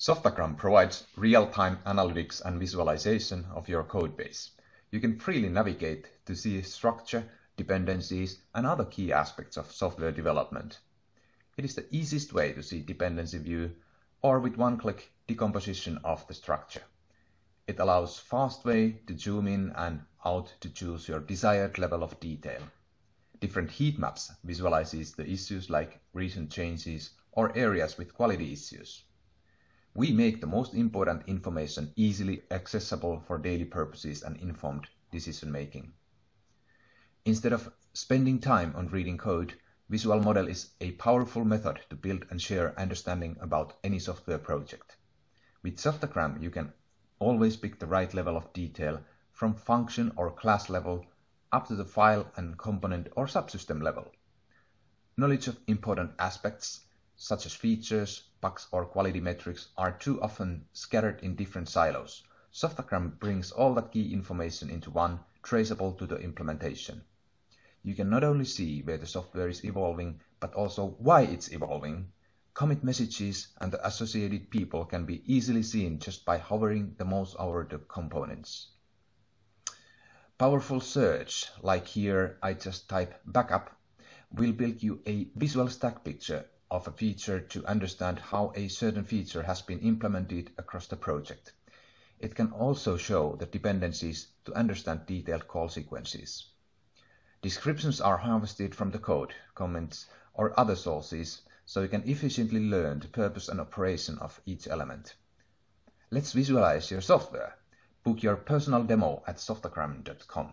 Softagram provides real-time analytics and visualization of your codebase. You can freely navigate to see structure, dependencies, and other key aspects of software development. It is the easiest way to see dependency view or with one click decomposition of the structure. It allows fast way to zoom in and out to choose your desired level of detail. Different heat maps visualizes the issues like recent changes or areas with quality issues. We make the most important information easily accessible for daily purposes and informed decision making. Instead of spending time on reading code, Visual Model is a powerful method to build and share understanding about any software project. With Softagram, you can always pick the right level of detail from function or class level up to the file and component or subsystem level. Knowledge of important aspects such as features, bugs or quality metrics are too often scattered in different silos. Softagram brings all that key information into one, traceable to the implementation. You can not only see where the software is evolving, but also why it's evolving. Commit messages and the associated people can be easily seen just by hovering the mouse over the components. Powerful search, like here I just type backup, will build you a visual stack picture of a feature to understand how a certain feature has been implemented across the project. It can also show the dependencies to understand detailed call sequences. Descriptions are harvested from the code, comments, or other sources, so you can efficiently learn the purpose and operation of each element. Let's visualize your software. Book your personal demo at softagram.com.